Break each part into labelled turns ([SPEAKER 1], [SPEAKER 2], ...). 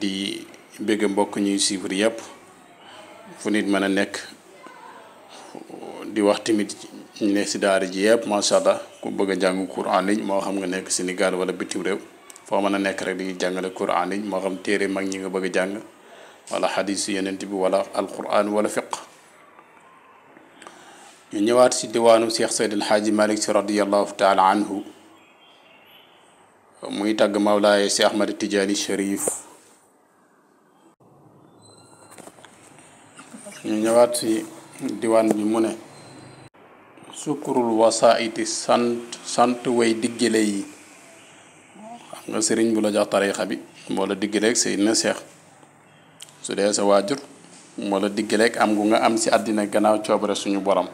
[SPEAKER 1] di bëgg mbokk ñuy suivre yëpp fu nit mën a nekk di wax tamit ñu nekk si daara ji yëpp macha allah ku bëgg a jàng cours en ligne moo xam nga nekk Sénégal wala bitim réew foo mën a nekk rek di jàngale cours en ligne moo xam téere mag ñi nga bëgg a jàng wala xadiis yeneen bi wala alquran wala fiq ñu ñëwaat si diwaanu Cheikh Seydil Hadji Malick si radiyallahu taala anhu muy tàgg Mawlaay si Ahmad Tijaani Sharif ñu ñëwaat si diwaan bi mu ne sukkurul wasaayiti sant sant way diggale yi xam nga sëriñ bu la jox tariixa bi boo la diggalee ak Seydina Seex su dee sa waajur moo la diggaleeg am gu nga am ci àddina gannaaw coobare suñu borom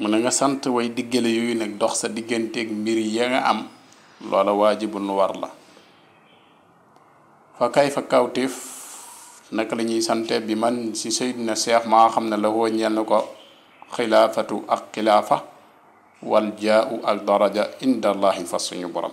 [SPEAKER 1] mu ne nga sant way diggale yooyu nag dox sa digganteeg mbir ya nga am loola waajibul nu war la fa kay fa kawtif naka la ñuy sante bi man ci Seydina Cheikh maa xam ne la woo ñeel na ko xilaafatu ak xilaafa wal jaau ak daraja inda allahi fa suñu borom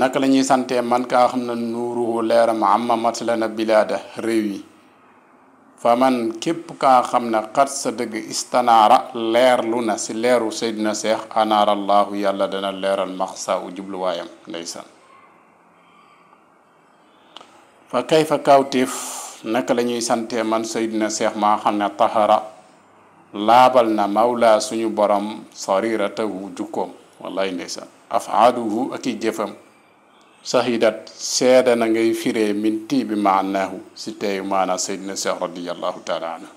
[SPEAKER 1] naka la ñuy santee man kaa xam ne nuuruhu leeram amma mat la na bilaada réew yi fa man képp kaa xam ne xat sa dëgg istanaara leerlu na si leeru seydina seex anaarallaahu yàlla dana leeral maxsa u jubluwaayam ndeysaan fa kay fa kaawteef naka la ñuy sante man saydina seex maa xam ne tahara laabal na mawla suñu borom sariratahu jukkoom wallaay ndeysaan afaaluhu ak i jëfam sahidat seeda na ngay firee min tii bi maanaahu si teeyu maanaa saydina seex radiallahu taala anhu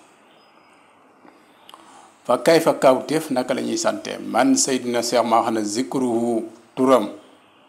[SPEAKER 1] fa kay fa kaawteef naka la ñuy sante man saydina seex maa xam ne zikruhu turam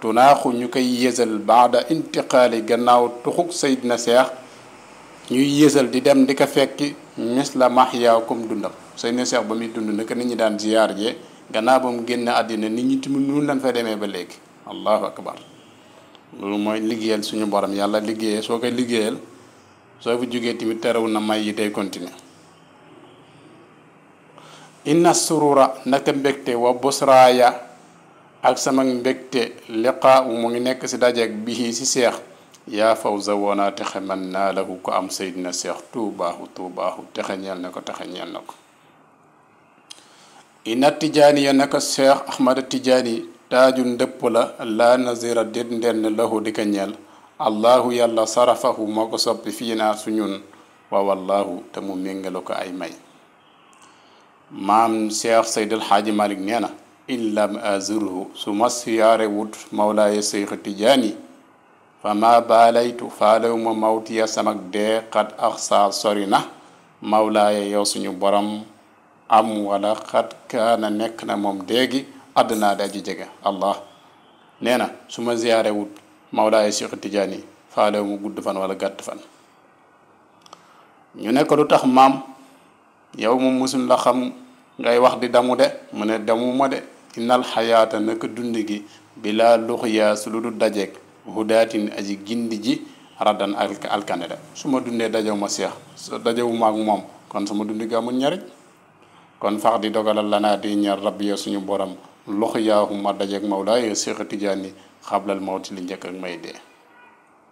[SPEAKER 1] tunaaxu ñu koy yësal baada intiqaali gannaaw tuxuk Seydina Seex ñuy yësal di dem di ko fekki mis la maxyaa comme dundam Seydina Seex ba muy dund naka nit ñi daan ziyaar jee gannaaw ba mu génn àddina nit ñi tamit noonu lañ fa demee ba léegi allahu akbar loolu mooy liggéeyal suñu borom yàlla liggéeyee soo koy liggéeyal soo fi jógee tamit terewul na may yi day continuer inna surura naka mbégte wa busraaya ak sama mbégte liqaa u mu ngi nekk si dajeeg bihi si seex yaa fawza woonaa texe man naa lahu ko am seydina seex tuubaahu tuubaahu texe ñeel na ko texe ñeel na ko ina tijaani ya naka seex ahmada tijaani taaju ndëpp la laa nazira déet ndenn lahu di ko ñeel allahu yàlla sarafahu moo ko soppi fii naa su ñun wa wallahu te mu méngalu ko ay may maam Cheikh Seydi El Hadji Malick nee na in lam azurhu su ma siyaare wut mawlaaye Cheikh Tidiane fa ma baalaytu faalewu ma mawtiya samak dee xat ak saa sori na mawlaaye yow suñu borom am wala xat kaana nekk na moom déegi àddinaa daa ji jege allah nee na su ma ziyaare wut mawlaaye Cheikh Tidiane faalewu ma gudd fan wala gàtt fan ñu ne ko lu tax maam yow moom mosuñ la xam ngay wax di damu de mu ne damu ma de innal xayaata naka dund gi bilaa luxyaa su lu du dajeeg hudaatin aji gindi ji raddan ak alkane de su ma dundee dajew ma seex su dajewu ma ak moom kon su ma dund gi amul njariñ kon fax di dogalal lanaa di ñaar rab ya suñu borom luxyaahuma dajeeg mawlaa ya seex tijaan yi xablal mawti li njëkk ak may dee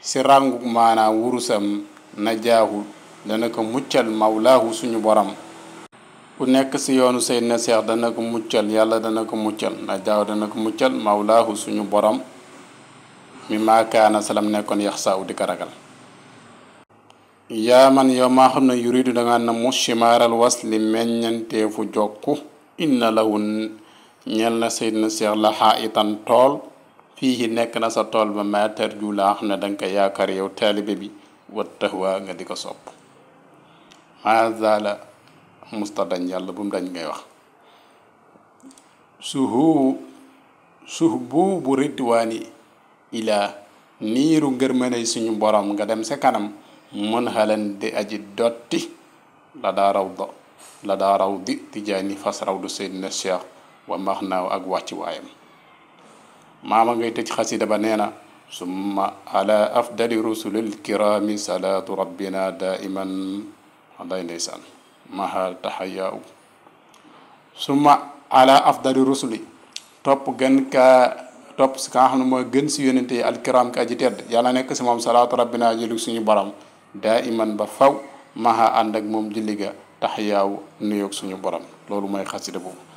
[SPEAKER 1] si ràngu maanaa wurusam na jaahu dana ko muccal mawlaahu suñu borom ku nekk si yoonu Seydina Cheikh dana ko muccal yàlla dana ko muccal na jaahu dana ko muccal mawlaahu suñu borom mi maakaana salam nekkoon yax saaw di ko ragal yaa man yow maa xam ne yuridu da ngaa namu chimaaral was li meññanteefu jokku inna lawun ñeel na Seydina Cheikh la xaa itan tool fii nekk na sa tool ba ma tarju laa xam ne da nga ko yaakaar yow taalibe bi wat taxwaa nga di ko sopp maa zaala musta dañ yàlla bu mu dañ ngay wax suhu suuf buubu ridwaani ilaa niiru ngërmaney suñu borom nga dem sa kanam mën xalan di aji dotti la daa raw do la daa raw di tijaani fas raw du seydina cheikh wa max naaw ak wàcc waayam maama ngay tëj xasida ba nee na summa ala afdali rusulil kirami salaatu rabbina daiman xanday ndeysaan mahal taxayaaw suma ala afdali rusuli topp gën ka topp si ka nga xam ne mooy gën si yonente yi alkiram ka aji tedd yàlla nekk si moom salaatu rabbina jëlu suñu borom daa iman ba faw maha ànd ak moom julli ga tax yaaw nuyoog suñu borom loolu mooy xasida boobu